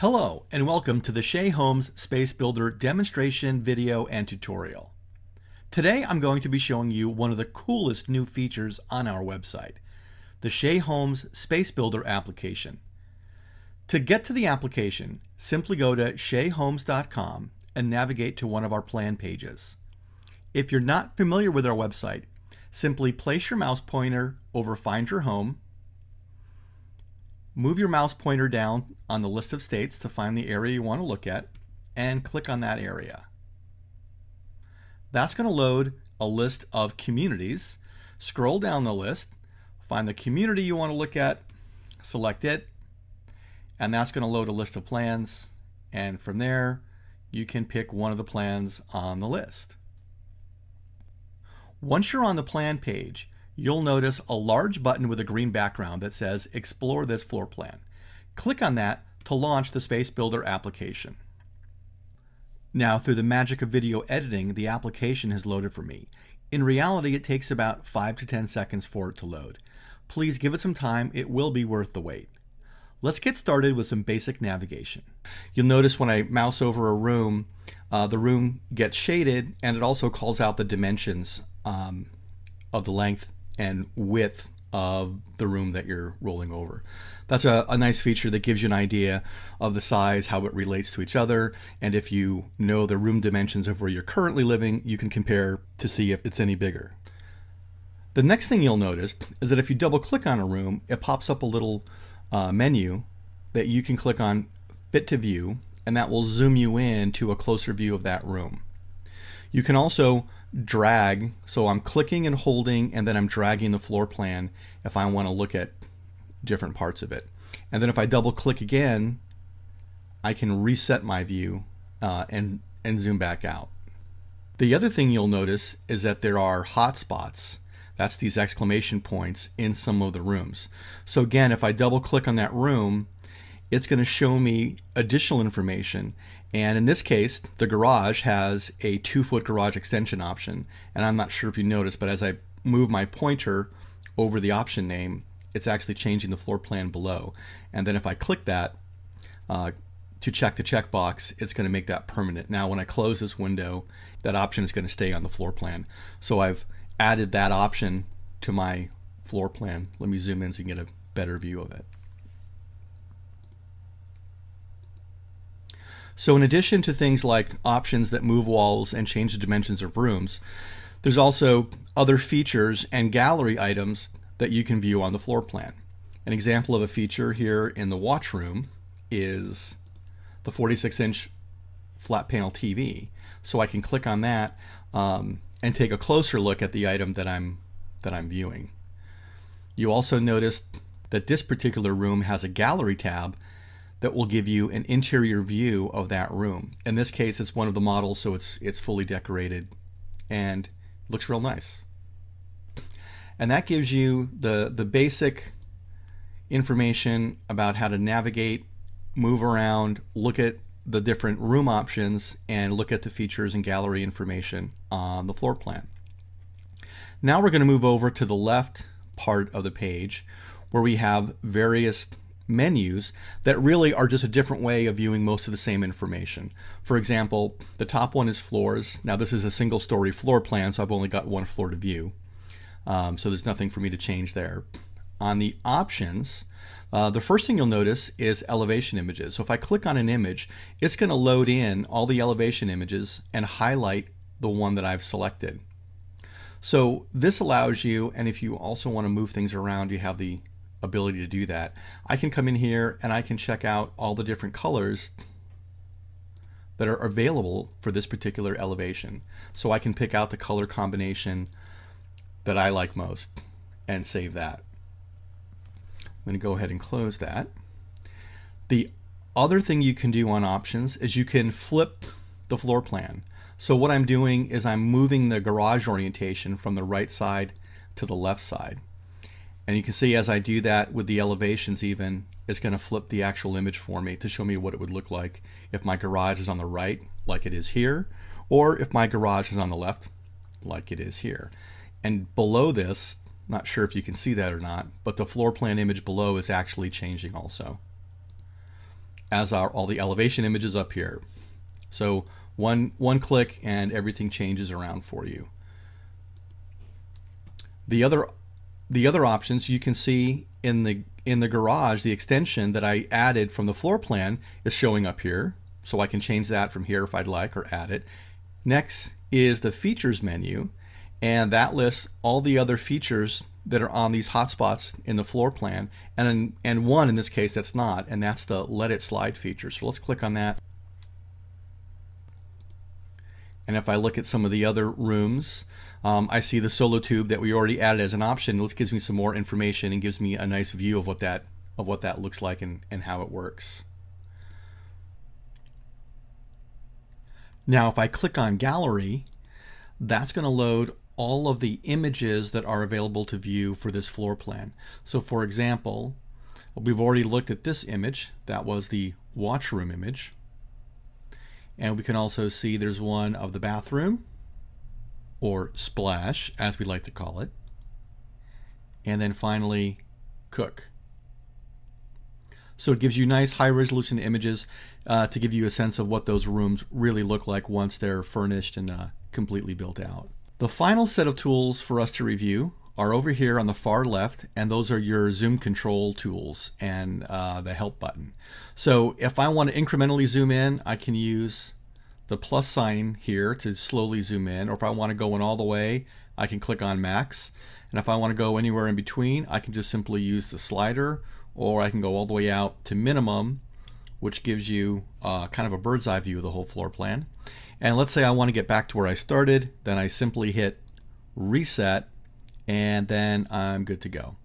Hello and welcome to the Shea Homes Space Builder demonstration video and tutorial. Today I'm going to be showing you one of the coolest new features on our website, the Shea Homes Space Builder application. To get to the application, simply go to sheahomes.com and navigate to one of our plan pages. If you're not familiar with our website, simply place your mouse pointer over Find Your Home Move your mouse pointer down on the list of states to find the area you want to look at and click on that area. That's going to load a list of communities. Scroll down the list, find the community you want to look at, select it, and that's going to load a list of plans. And from there, you can pick one of the plans on the list. Once you're on the plan page, you'll notice a large button with a green background that says Explore this floor plan. Click on that to launch the Space Builder application. Now, through the magic of video editing, the application has loaded for me. In reality, it takes about 5 to 10 seconds for it to load. Please give it some time, it will be worth the wait. Let's get started with some basic navigation. You'll notice when I mouse over a room, uh, the room gets shaded and it also calls out the dimensions um, of the length and width of the room that you're rolling over. That's a, a, nice feature that gives you an idea of the size, how it relates to each other, and if you know the room dimensions of where you're currently living, you can compare to see if it's any bigger. The next thing you'll notice is that if you double click on a room, it pops up a little uh, menu that you can click on Fit to View, and that will zoom you in to a closer view of that room. You can also drag. So I'm clicking and holding and then I'm dragging the floor plan if I want to look at different parts of it. And then if I double click again, I can reset my view uh, and, and zoom back out. The other thing you'll notice is that there are hotspots. That's these exclamation points in some of the rooms. So again, if I double click on that room, it's going to show me additional information and in this case, the garage has a two foot garage extension option. And I'm not sure if you noticed, but as I move my pointer over the option name, it's actually changing the floor plan below. And then if I click that uh, to check the checkbox, it's going to make that permanent. Now, when I close this window, that option is going to stay on the floor plan. So I've added that option to my floor plan. Let me zoom in so you can get a better view of it. So in addition to things like options that move walls and change the dimensions of rooms, there's also other features and gallery items that you can view on the floor plan. An example of a feature here in the watch room is the 46 inch flat panel TV. So I can click on that um, and take a closer look at the item that I'm that I'm viewing. You also notice that this particular room has a gallery tab that will give you an interior view of that room. In this case, it's one of the models, so it's it's fully decorated and looks real nice. And that gives you the the basic information about how to navigate, move around, look at the different room options, and look at the features and gallery information on the floor plan. Now we're going to move over to the left part of the page where we have various menus that really are just a different way of viewing most of the same information. For example, the top one is floors. Now this is a single story floor plan, so I've only got one floor to view. Um, so there's nothing for me to change there. On the options, uh, the first thing you'll notice is elevation images. So if I click on an image, it's going to load in all the elevation images and highlight the one that I've selected. So this allows you, and if you also want to move things around, you have the ability to do that. I can come in here and I can check out all the different colors that are available for this particular elevation. So I can pick out the color combination that I like most and save that. I'm going to go ahead and close that. The other thing you can do on options is you can flip the floor plan. So what I'm doing is I'm moving the garage orientation from the right side to the left side. And you can see as I do that with the elevations even, it's going to flip the actual image for me to show me what it would look like if my garage is on the right, like it is here, or if my garage is on the left, like it is here. And below this, not sure if you can see that or not, but the floor plan image below is actually changing also. as are all the elevation images up here. So one, one click and everything changes around for you. The other, the other options you can see in the, in the garage, the extension that I added from the floor plan is showing up here. So I can change that from here if I'd like or add it. Next is the features menu and that lists all the other features that are on these hotspots in the floor plan and and one in this case that's not and that's the let it slide feature so let's click on that and if I look at some of the other rooms um, I see the Solatube that we already added as an option This gives me some more information and gives me a nice view of what that of what that looks like and, and how it works now if I click on gallery that's going to load all of the images that are available to view for this floor plan. So for example, we've already looked at this image. That was the watch room image. And we can also see there's one of the bathroom or splash as we like to call it. And then finally cook. So it gives you nice high resolution images uh, to give you a sense of what those rooms really look like once they're furnished and uh, completely built out. The final set of tools for us to review are over here on the far left, and those are your zoom control tools and uh, the help button. So if I want to incrementally zoom in, I can use the plus sign here to slowly zoom in, or if I want to go in all the way, I can click on max. And if I want to go anywhere in between, I can just simply use the slider, or I can go all the way out to minimum, which gives you uh, kind of a bird's eye view of the whole floor plan. And let's say I want to get back to where I started, then I simply hit reset and then I'm good to go.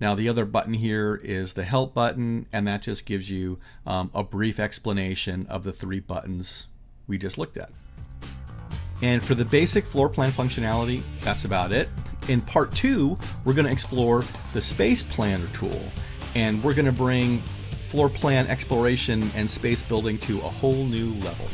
Now the other button here is the help button and that just gives you um, a brief explanation of the three buttons we just looked at. And for the basic floor plan functionality, that's about it. In part two, we're going to explore the space planner tool and we're going to bring floor plan exploration and space building to a whole new level.